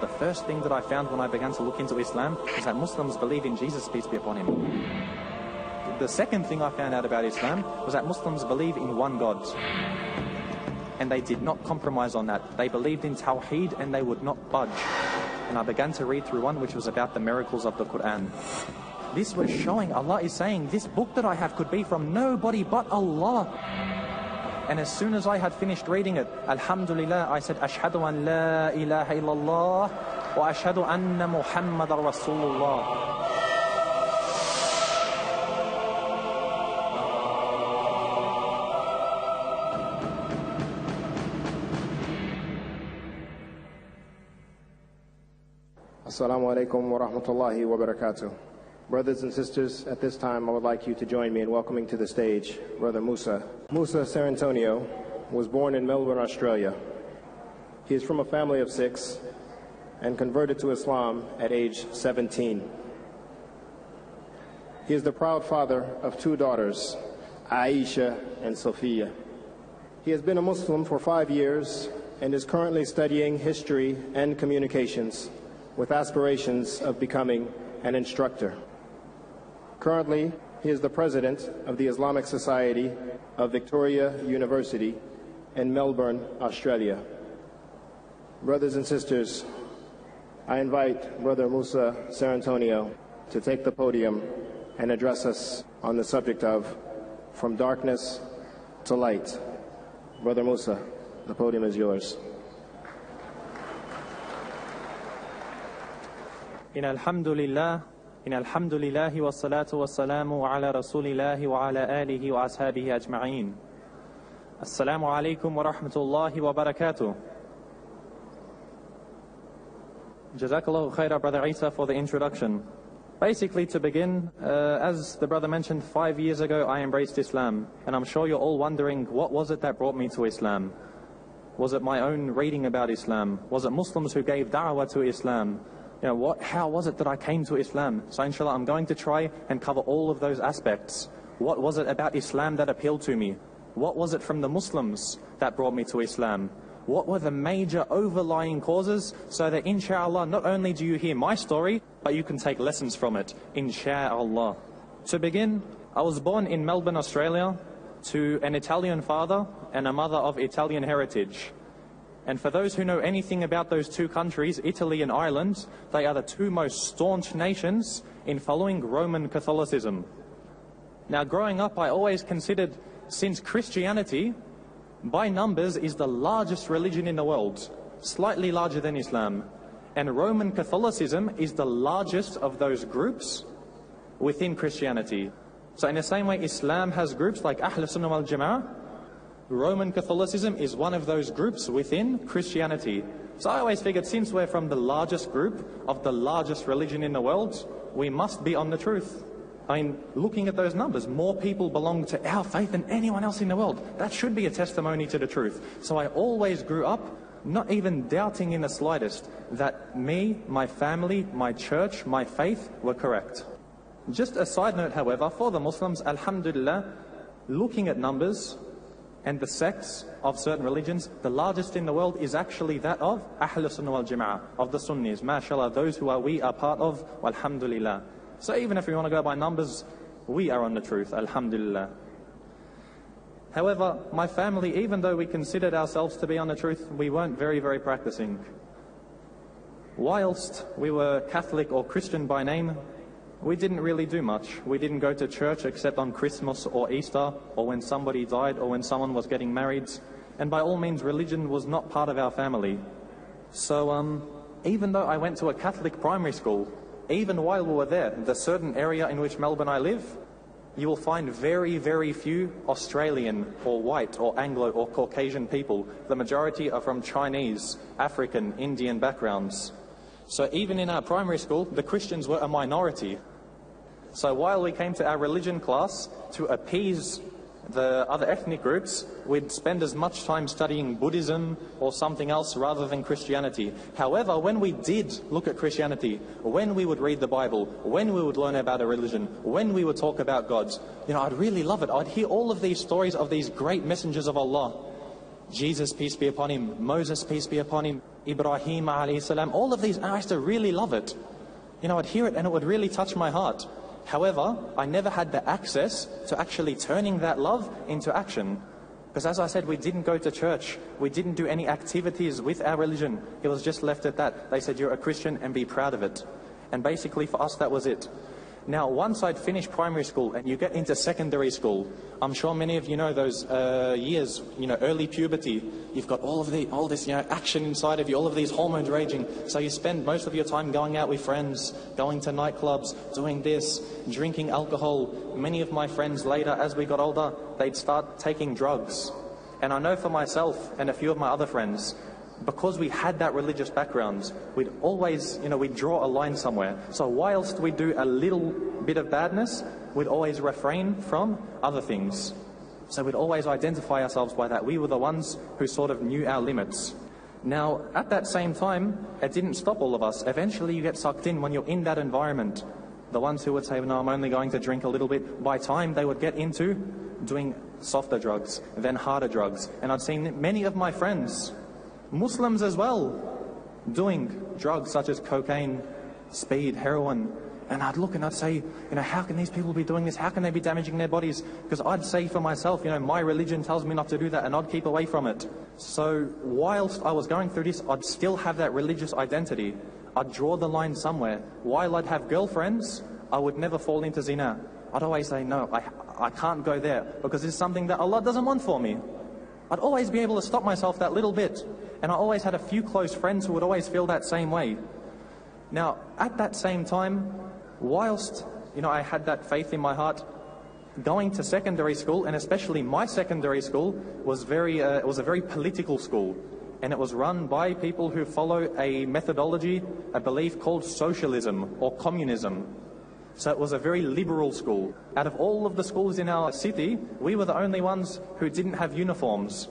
The first thing that I found when I began to look into Islam is that Muslims believe in Jesus, peace be upon him. The second thing I found out about Islam was that Muslims believe in one God. And they did not compromise on that. They believed in Tawheed and they would not budge. And I began to read through one which was about the miracles of the Quran. This was showing Allah is saying, This book that I have could be from nobody but Allah. And as soon as I had finished reading it, Alhamdulillah, I said, Ashhadu an la ilaha illallah wa ashhadu anna Muhammad Rasulullah. Assalamu alaikum wa rahmatullahi wa barakatuh. Brothers and sisters, at this time I would like you to join me in welcoming to the stage Brother Musa. Musa Cerantonio was born in Melbourne, Australia. He is from a family of six and converted to Islam at age 17. He is the proud father of two daughters, Aisha and Sophia. He has been a Muslim for five years and is currently studying history and communications with aspirations of becoming an instructor. Currently, he is the president of the Islamic Society of Victoria University in Melbourne, Australia. Brothers and sisters, I invite Brother Musa Cerantonio to take the podium and address us on the subject of From Darkness to Light. Brother Musa, the podium is yours. إن الحمد إن الحمد لله والصلاة والسلام على رسول الله وعلى آله وأصحابه أجمعين السلام عليكم ورحمة الله وبركاته Jazakallah khairah, Brother Isa, for the introduction. Basically, to begin, uh, as the brother mentioned, five years ago I embraced Islam. And I'm sure you're all wondering, what was it that brought me to Islam? Was it my own reading about Islam? Was it Muslims who gave da'wah to Islam? You know, what, how was it that I came to Islam? So inshallah, I'm going to try and cover all of those aspects. What was it about Islam that appealed to me? What was it from the Muslims that brought me to Islam? What were the major overlying causes so that inshallah, not only do you hear my story, but you can take lessons from it, inshallah. To begin, I was born in Melbourne, Australia, to an Italian father and a mother of Italian heritage. And for those who know anything about those two countries, Italy and Ireland, they are the two most staunch nations in following Roman Catholicism. Now, growing up, I always considered since Christianity, by numbers, is the largest religion in the world, slightly larger than Islam, and Roman Catholicism is the largest of those groups within Christianity. So, in the same way, Islam has groups like Ahl Sunnah wal Jama'ah, Roman Catholicism is one of those groups within Christianity. So I always figured since we're from the largest group of the largest religion in the world, we must be on the truth. I mean, looking at those numbers, more people belong to our faith than anyone else in the world. That should be a testimony to the truth. So I always grew up not even doubting in the slightest that me, my family, my church, my faith were correct. Just a side note, however, for the Muslims, Alhamdulillah, looking at numbers, and the sects of certain religions, the largest in the world is actually that of Ahl Sunnah wal Jama'ah, of the Sunnis. MashaAllah, those who are we are part of, Alhamdulillah. So even if we want to go by numbers, we are on the truth, Alhamdulillah. However, my family, even though we considered ourselves to be on the truth, we weren't very, very practicing. Whilst we were Catholic or Christian by name, we didn't really do much. We didn't go to church except on Christmas or Easter or when somebody died or when someone was getting married. And by all means, religion was not part of our family. So, um, even though I went to a Catholic primary school, even while we were there, the certain area in which Melbourne I live, you will find very, very few Australian or white or Anglo or Caucasian people. The majority are from Chinese, African, Indian backgrounds. So even in our primary school, the Christians were a minority. So while we came to our religion class to appease the other ethnic groups, we'd spend as much time studying Buddhism or something else rather than Christianity. However, when we did look at Christianity, when we would read the Bible, when we would learn about a religion, when we would talk about gods, you know, I'd really love it. I'd hear all of these stories of these great messengers of Allah. Jesus, peace be upon him, Moses, peace be upon him, Ibrahim salam, all of these, I used to really love it. You know, I'd hear it and it would really touch my heart. However, I never had the access to actually turning that love into action. Because as I said, we didn't go to church. We didn't do any activities with our religion. It was just left at that. They said, you're a Christian and be proud of it. And basically for us, that was it. Now, once I'd finished primary school and you get into secondary school, I'm sure many of you know those uh, years, you know, early puberty. You've got all of the, all this, you know, action inside of you, all of these hormones raging. So you spend most of your time going out with friends, going to nightclubs, doing this, drinking alcohol. Many of my friends later, as we got older, they'd start taking drugs. And I know for myself and a few of my other friends, because we had that religious background, we'd always, you know, we'd draw a line somewhere. So whilst we do a little bit of badness, we'd always refrain from other things. So we'd always identify ourselves by that. We were the ones who sort of knew our limits. Now, at that same time, it didn't stop all of us. Eventually, you get sucked in when you're in that environment. The ones who would say, No, I'm only going to drink a little bit, by time they would get into doing softer drugs, then harder drugs. And I've seen many of my friends Muslims as well doing drugs such as cocaine, speed, heroin. And I'd look and I'd say, you know, how can these people be doing this? How can they be damaging their bodies? Because I'd say for myself, you know, my religion tells me not to do that and I'd keep away from it. So whilst I was going through this, I'd still have that religious identity. I'd draw the line somewhere. While I'd have girlfriends, I would never fall into zina. I'd always say, no, I, I can't go there because it's something that Allah doesn't want for me. I'd always be able to stop myself that little bit. And I always had a few close friends who would always feel that same way. Now, at that same time, whilst, you know, I had that faith in my heart, going to secondary school, and especially my secondary school, was very, uh, was a very political school. And it was run by people who follow a methodology, a belief called socialism or communism. So it was a very liberal school. Out of all of the schools in our city, we were the only ones who didn't have uniforms.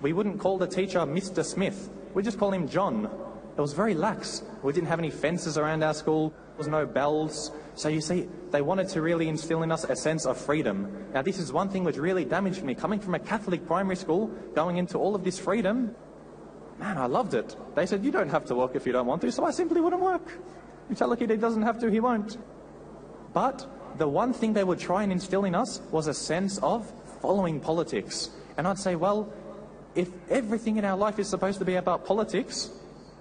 We wouldn't call the teacher Mr. Smith. We'd just call him John. It was very lax. We didn't have any fences around our school. There was no bells. So you see, they wanted to really instill in us a sense of freedom. Now this is one thing which really damaged me. Coming from a Catholic primary school, going into all of this freedom, man, I loved it. They said, you don't have to work if you don't want to, so I simply wouldn't work. You tell a kid he doesn't have to, he won't. But the one thing they would try and instill in us was a sense of following politics. And I'd say, well, if everything in our life is supposed to be about politics,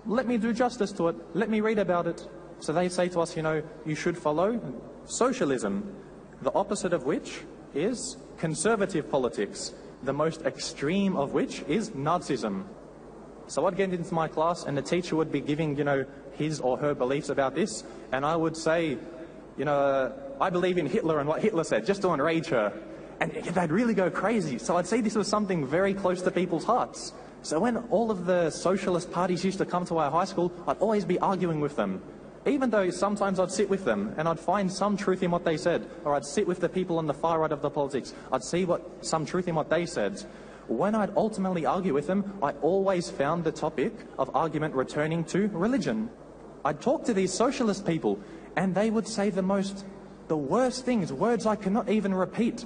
let me do justice to it. Let me read about it. So they say to us, you know, you should follow socialism, the opposite of which is conservative politics, the most extreme of which is Nazism. So I'd get into my class and the teacher would be giving, you know, his or her beliefs about this, and I would say, you know, uh, I believe in Hitler and what Hitler said, just to enrage her. And they'd really go crazy. So I'd say this was something very close to people's hearts. So when all of the socialist parties used to come to our high school, I'd always be arguing with them. Even though sometimes I'd sit with them and I'd find some truth in what they said, or I'd sit with the people on the far right of the politics, I'd see what some truth in what they said. When I'd ultimately argue with them, I always found the topic of argument returning to religion. I'd talk to these socialist people, and they would say the most, the worst things, words I cannot even repeat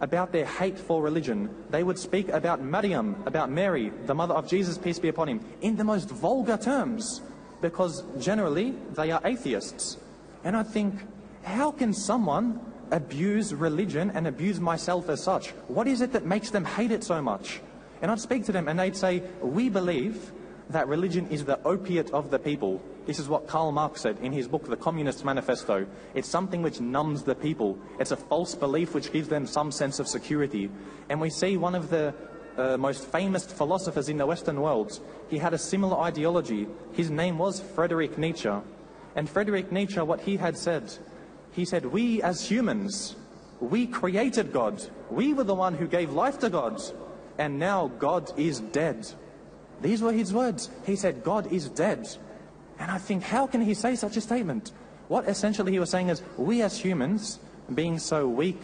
about their hate for religion. They would speak about Maryam, about Mary, the mother of Jesus, peace be upon him, in the most vulgar terms, because generally they are atheists. And I think, how can someone abuse religion and abuse myself as such? What is it that makes them hate it so much? And I'd speak to them and they'd say, we believe that religion is the opiate of the people. This is what Karl Marx said in his book, The Communist Manifesto. It's something which numbs the people. It's a false belief which gives them some sense of security. And we see one of the uh, most famous philosophers in the Western world, he had a similar ideology. His name was Friedrich Nietzsche. And Friedrich Nietzsche, what he had said, he said, we as humans, we created God. We were the one who gave life to God. And now God is dead. These were his words. He said, God is dead. And I think, how can he say such a statement? What essentially he was saying is, we as humans, being so weak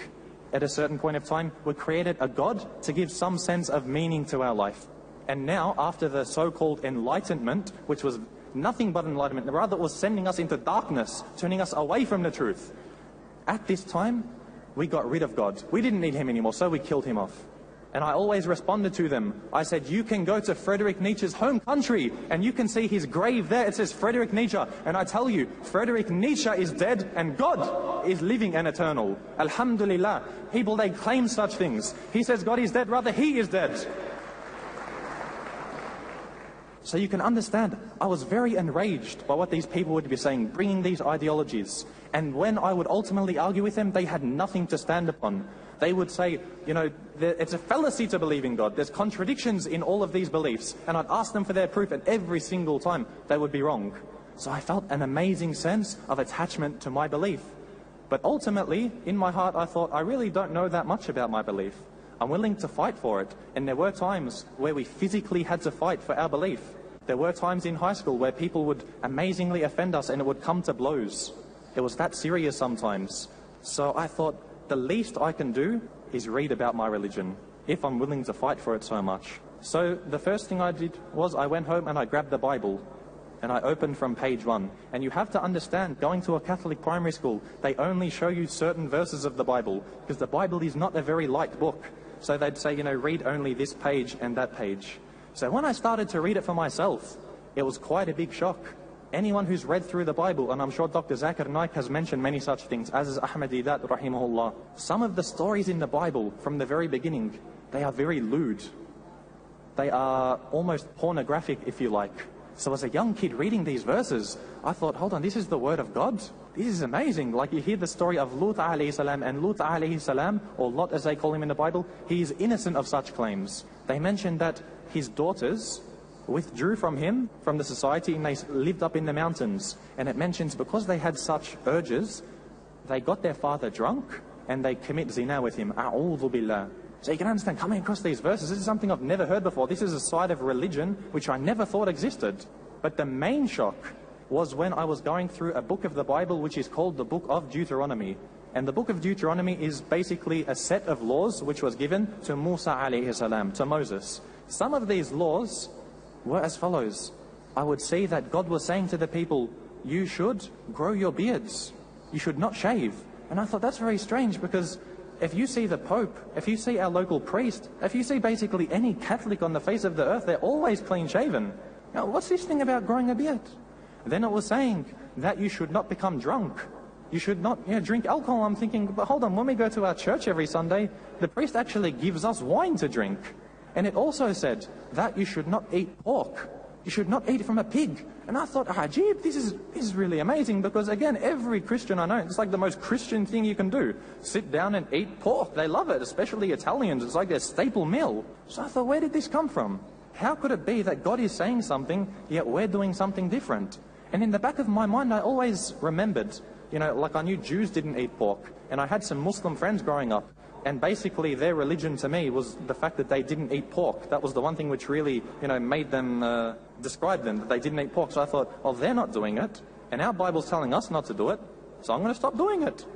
at a certain point of time, were created a God to give some sense of meaning to our life. And now, after the so-called enlightenment, which was nothing but enlightenment, rather was sending us into darkness, turning us away from the truth. At this time, we got rid of God. We didn't need him anymore, so we killed him off. And I always responded to them. I said, You can go to Friedrich Nietzsche's home country and you can see his grave there. It says Friedrich Nietzsche. And I tell you, Friedrich Nietzsche is dead and God is living and eternal. Alhamdulillah. People, they claim such things. He says God is dead, rather, he is dead. So you can understand, I was very enraged by what these people would be saying, bringing these ideologies. And when I would ultimately argue with them, they had nothing to stand upon. They would say, you know, it's a fallacy to believe in God. There's contradictions in all of these beliefs. And I'd ask them for their proof, and every single time they would be wrong. So I felt an amazing sense of attachment to my belief. But ultimately, in my heart, I thought, I really don't know that much about my belief. I'm willing to fight for it. And there were times where we physically had to fight for our belief. There were times in high school where people would amazingly offend us and it would come to blows. It was that serious sometimes. So I thought the least I can do is read about my religion if I'm willing to fight for it so much. So the first thing I did was I went home and I grabbed the Bible and I opened from page one. And you have to understand, going to a Catholic primary school, they only show you certain verses of the Bible because the Bible is not a very light book. So they'd say, you know, read only this page and that page. So when I started to read it for myself, it was quite a big shock. Anyone who's read through the Bible, and I'm sure Dr. Zakir Naik has mentioned many such things, as is Ahmed Deedat, rahimahullah. Some of the stories in the Bible from the very beginning, they are very lewd. They are almost pornographic, if you like. So as a young kid reading these verses, I thought, hold on, this is the word of God? This is amazing. Like you hear the story of Lut alayhi salam and Lut alayhi salam, or Lot as they call him in the Bible, he is innocent of such claims. They mention that his daughters withdrew from him, from the society, and they lived up in the mountains. And it mentions because they had such urges, they got their father drunk and they commit zina with him. Billah. So you can understand, coming across these verses, this is something I've never heard before. This is a side of religion which I never thought existed. But the main shock was when I was going through a book of the Bible which is called the Book of Deuteronomy. And the book of Deuteronomy is basically a set of laws which was given to Musa alayhi salam, to Moses. Some of these laws were as follows. I would see that God was saying to the people, you should grow your beards. You should not shave. And I thought that's very strange because if you see the Pope, if you see our local priest, if you see basically any Catholic on the face of the earth, they're always clean shaven. Now, what's this thing about growing a beard? Then it was saying that you should not become drunk. You should not you know, drink alcohol. I'm thinking, but hold on, when we go to our church every Sunday, the priest actually gives us wine to drink. And it also said that you should not eat pork. You should not eat it from a pig. And I thought, ah, Ajib, this is, this is really amazing because, again, every Christian I know, it's like the most Christian thing you can do. Sit down and eat pork. They love it, especially Italians. It's like their staple meal. So I thought, where did this come from? How could it be that God is saying something, yet we're doing something different? And in the back of my mind, I always remembered, you know, like I knew Jews didn't eat pork. And I had some Muslim friends growing up and basically, their religion to me was the fact that they didn't eat pork. That was the one thing which really, you know, made them uh, describe them that they didn't eat pork. So I thought, oh, they're not doing it, and our Bible's telling us not to do it, so I'm going to stop doing it.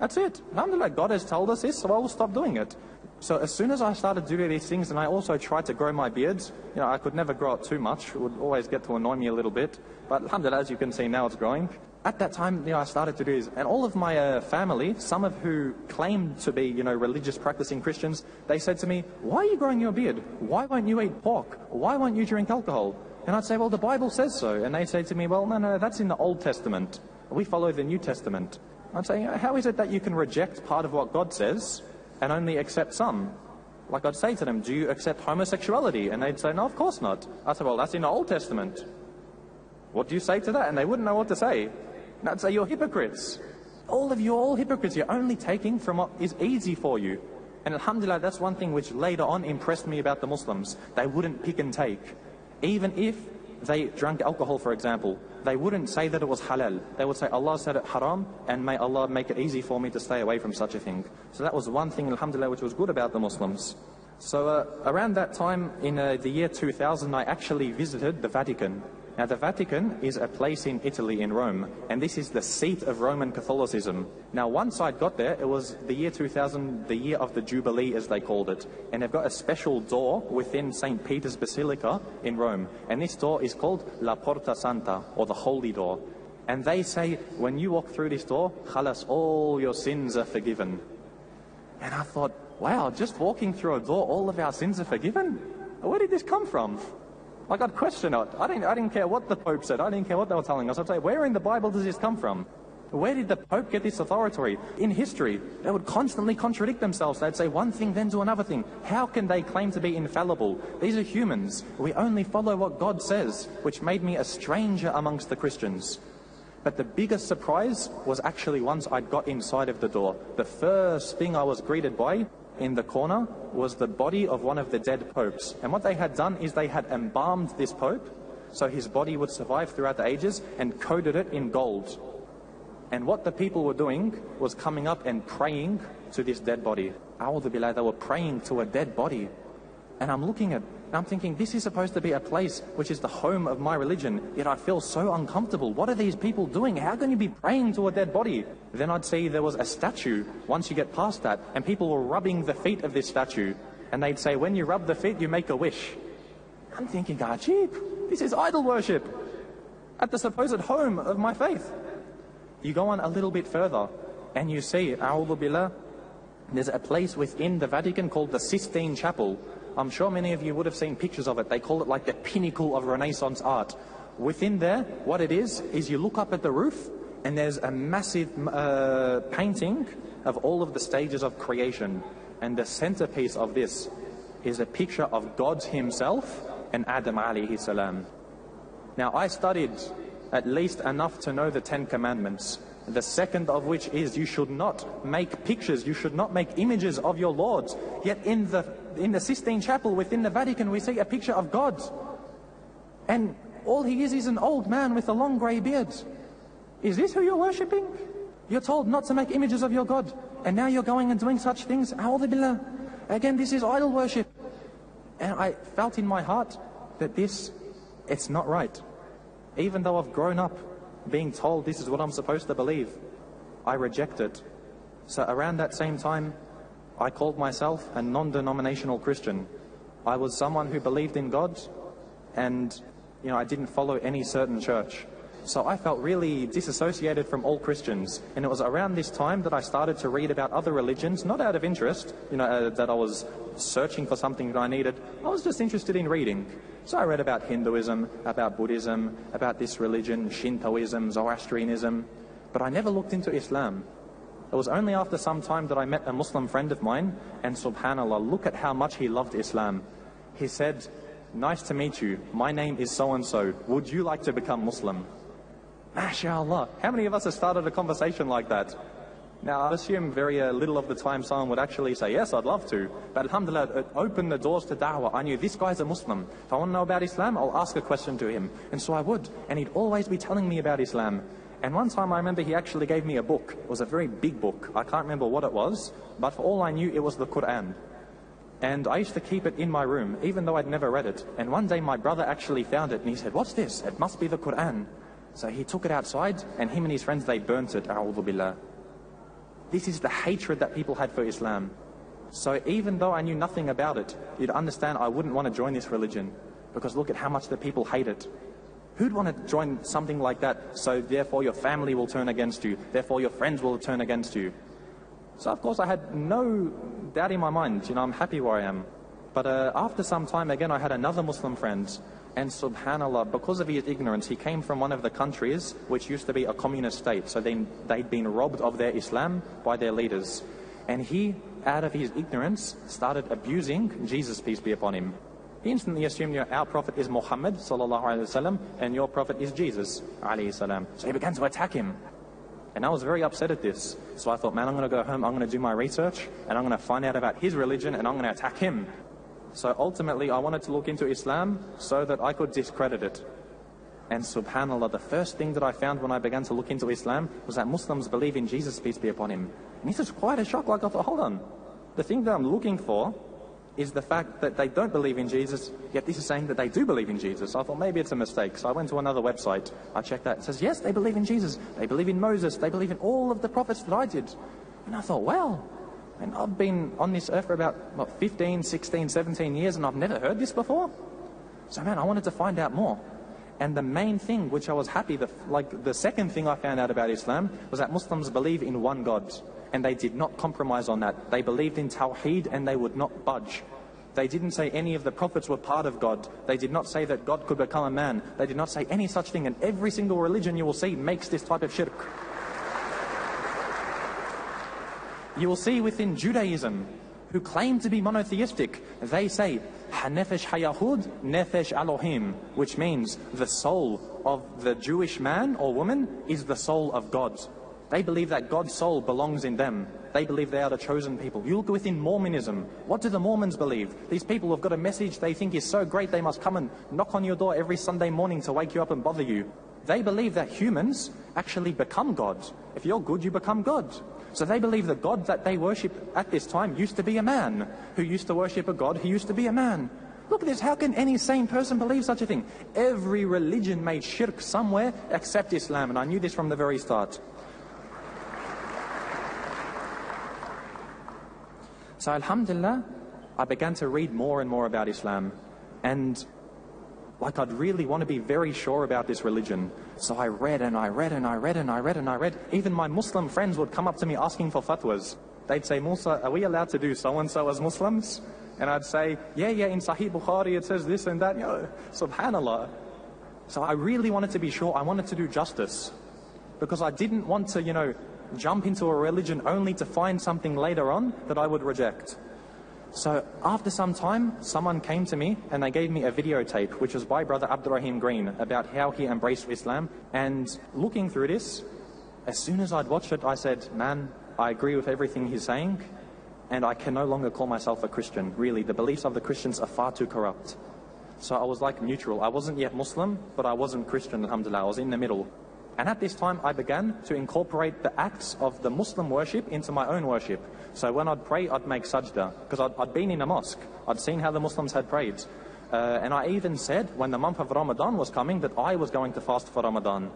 That's it. Alhamdulillah, God has told us this, so I will stop doing it. So as soon as I started doing these things, and I also tried to grow my beards, you know, I could never grow it too much. It would always get to annoy me a little bit. But alhamdulillah, as you can see now, it's growing at that time, you know, I started to do this, and all of my uh, family, some of who claimed to be, you know, religious practicing Christians, they said to me, "Why are you growing your beard? Why won't you eat pork? Why won't you drink alcohol?" And I'd say, "Well, the Bible says so," and they'd say to me, "Well, no, no, that's in the Old Testament. We follow the New Testament." I'd say, "How is it that you can reject part of what God says and only accept some?" Like I'd say to them, "Do you accept homosexuality?" And they'd say, "No, of course not." I said, "Well, that's in the Old Testament." What do you say to that? And they wouldn't know what to say. I'd say you're hypocrites. All of you all hypocrites. You're only taking from what is easy for you. And alhamdulillah, that's one thing which later on impressed me about the Muslims. They wouldn't pick and take. Even if they drank alcohol, for example, they wouldn't say that it was halal. They would say, Allah said it haram, and may Allah make it easy for me to stay away from such a thing. So that was one thing, alhamdulillah, which was good about the Muslims. So uh, around that time, in uh, the year 2000, I actually visited the Vatican. Now, the Vatican is a place in Italy, in Rome, and this is the seat of Roman Catholicism. Now, once I got there, it was the year 2000, the year of the Jubilee, as they called it. And they've got a special door within St. Peter's Basilica in Rome. And this door is called La Porta Santa, or the Holy Door. And they say, when you walk through this door, all your sins are forgiven. And I thought, wow, just walking through a door, all of our sins are forgiven? Where did this come from? Like I'd question it. I didn't, I didn't care what the Pope said. I didn't care what they were telling us. I'd say, where in the Bible does this come from? Where did the Pope get this authority? In history, they would constantly contradict themselves. They'd say one thing, then do another thing. How can they claim to be infallible? These are humans. We only follow what God says, which made me a stranger amongst the Christians. But the biggest surprise was actually once I'd got inside of the door. The first thing I was greeted by in the corner was the body of one of the dead popes. And what they had done is they had embalmed this pope so his body would survive throughout the ages and coated it in gold. And what the people were doing was coming up and praying to this dead body. Billah, they were praying to a dead body. And I'm looking at, and I'm thinking, this is supposed to be a place which is the home of my religion, yet I feel so uncomfortable. What are these people doing? How can you be praying to a dead body? Then I'd see there was a statue once you get past that, and people were rubbing the feet of this statue. And they'd say, when you rub the feet, you make a wish. I'm thinking, ah, Ajib, this is idol worship at the supposed home of my faith. You go on a little bit further and you see, A'udhu Billah, there's a place within the Vatican called the Sistine Chapel. I'm sure many of you would have seen pictures of it. They call it like the pinnacle of Renaissance art. Within there, what it is, is you look up at the roof and there's a massive uh, painting of all of the stages of creation. And the centerpiece of this is a picture of God Himself and Adam alayhi salam. Now, I studied at least enough to know the Ten Commandments. The second of which is you should not make pictures, you should not make images of your Lord. Yet in the, in the Sistine Chapel within the Vatican, we see a picture of God. And all he is is an old man with a long grey beard. Is this who you're worshipping? You're told not to make images of your God. And now you're going and doing such things. Again, this is idol worship. And I felt in my heart that this, it's not right. Even though I've grown up being told this is what I'm supposed to believe, I reject it. So around that same time, I called myself a non-denominational Christian. I was someone who believed in God and you know, I didn't follow any certain church. So I felt really disassociated from all Christians. And it was around this time that I started to read about other religions, not out of interest, you know, uh, that I was searching for something that I needed. I was just interested in reading. So I read about Hinduism, about Buddhism, about this religion, Shintoism, Zoroastrianism. But I never looked into Islam. It was only after some time that I met a Muslim friend of mine, and subhanAllah, look at how much he loved Islam. He said, Nice to meet you. My name is so and so. Would you like to become Muslim? MashaAllah. How many of us have started a conversation like that? Now, I assume very uh, little of the time someone would actually say, yes, I'd love to. But alhamdulillah, it opened the doors to da'wah. I knew this guy's a Muslim. If I want to know about Islam, I'll ask a question to him. And so I would. And he'd always be telling me about Islam. And one time I remember he actually gave me a book. It was a very big book. I can't remember what it was, but for all I knew, it was the Quran. And I used to keep it in my room, even though I'd never read it. And one day my brother actually found it and he said, What's this? It must be the Quran. So he took it outside and him and his friends, they burnt it. This is the hatred that people had for Islam. So even though I knew nothing about it, you'd understand I wouldn't want to join this religion. Because look at how much the people hate it. Who'd want to join something like that so therefore your family will turn against you, therefore your friends will turn against you? So of course I had no doubt in my mind, you know, I'm happy where I am. But uh, after some time again I had another Muslim friend and subhanAllah, because of his ignorance, he came from one of the countries which used to be a communist state. So they, they'd been robbed of their Islam by their leaders. And he, out of his ignorance, started abusing Jesus, peace be upon him. He instantly assumed, our prophet is Muhammad wasallam, and your prophet is Jesus. So he began to attack him. And I was very upset at this. So I thought, man, I'm going to go home, I'm going to do my research, and I'm going to find out about his religion, and I'm going to attack him. So ultimately, I wanted to look into Islam so that I could discredit it. And subhanAllah, the first thing that I found when I began to look into Islam was that Muslims believe in Jesus, peace be upon him. And this is quite a shock. Like I thought, hold on. The thing that I'm looking for is the fact that they don't believe in Jesus, yet this is saying that they do believe in Jesus. I thought maybe it's a mistake. So I went to another website. I checked that. It says, yes, they believe in Jesus. They believe in Moses. They believe in all of the prophets that I did. And I thought, well, and I've been on this earth for about, what, 15, 16, 17 years, and I've never heard this before. So, man, I wanted to find out more. And the main thing, which I was happy, the, like the second thing I found out about Islam, was that Muslims believe in one God. And they did not compromise on that. They believed in Tawheed and they would not budge. They didn't say any of the prophets were part of God. They did not say that God could become a man. They did not say any such thing. And every single religion you will see makes this type of shirk. You will see within Judaism, who claim to be monotheistic, they say, Hanefesh Hayahud, Nefesh Elohim, which means the soul of the Jewish man or woman is the soul of God. They believe that God's soul belongs in them. They believe they are the chosen people. You look within Mormonism. What do the Mormons believe? These people have got a message they think is so great they must come and knock on your door every Sunday morning to wake you up and bother you. They believe that humans actually become God. If you're good, you become God. So they believe the God that they worship at this time used to be a man, who used to worship a God who used to be a man. Look at this, how can any sane person believe such a thing? Every religion made shirk somewhere except Islam, and I knew this from the very start. So Alhamdulillah, I began to read more and more about Islam. And like I'd really want to be very sure about this religion. So I read and I read and I read and I read and I read. Even my Muslim friends would come up to me asking for fatwas. They'd say, Musa, are we allowed to do so and so as Muslims? And I'd say, yeah, yeah, in Sahih Bukhari it says this and that. You know, subhanallah. So I really wanted to be sure. I wanted to do justice. Because I didn't want to, you know, jump into a religion only to find something later on that I would reject. So after some time, someone came to me and they gave me a videotape, which was by Brother Abdurrahim Green, about how he embraced Islam. And looking through this, as soon as I'd watched it, I said, man, I agree with everything he's saying, and I can no longer call myself a Christian. Really, the beliefs of the Christians are far too corrupt. So I was like neutral. I wasn't yet Muslim, but I wasn't Christian, alhamdulillah. I was in the middle. And at this time, I began to incorporate the acts of the Muslim worship into my own worship. So when I'd pray, I'd make sajda, because I'd, I'd, been in a mosque. I'd seen how the Muslims had prayed. Uh, and I even said, when the month of Ramadan was coming, that I was going to fast for Ramadan.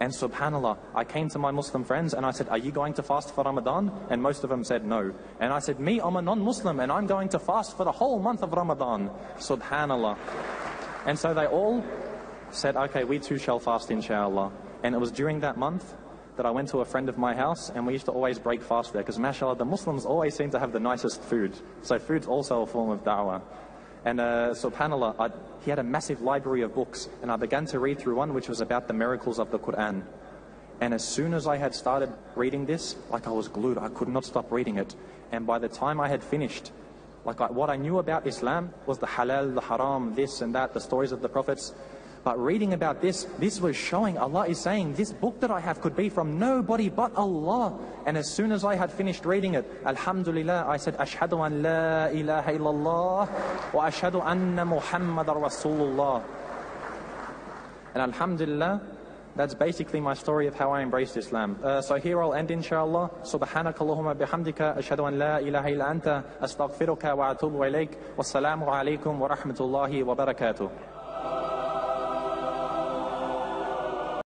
And subhanAllah, I came to my Muslim friends and I said, Are you going to fast for Ramadan? And most of them said no. And I said, Me, I'm a non Muslim and I'm going to fast for the whole month of Ramadan. Subhanallah. And so they all said, Okay, we too shall fast, inshallah. And it was during that month that I went to a friend of my house and we used to always break fast there because mashallah, the Muslims always seem to have the nicest food. So food's also a form of da'wah. And uh, subhanAllah, I, he had a massive library of books and I began to read through one which was about the miracles of the Quran. And as soon as I had started reading this, like I was glued, I could not stop reading it. And by the time I had finished, like I, what I knew about Islam was the halal, the haram, this and that, the stories of the prophets. But reading about this, this was showing Allah is saying, this book that I have could be from nobody but Allah. And as soon as I had finished reading it, Alhamdulillah, I said, Ashhadu an la ilaha illallah wa ashhadu anna Muhammadar Rasulullah. And Alhamdulillah, that's basically my story of how I embraced Islam. Uh, so here I'll end inshallah. سبحانك اللهم بحمدك أشهد أن لا إله إلا أنت أستغفرك وأتوب إليك والسلام عليكم ورحمة الله وبركاته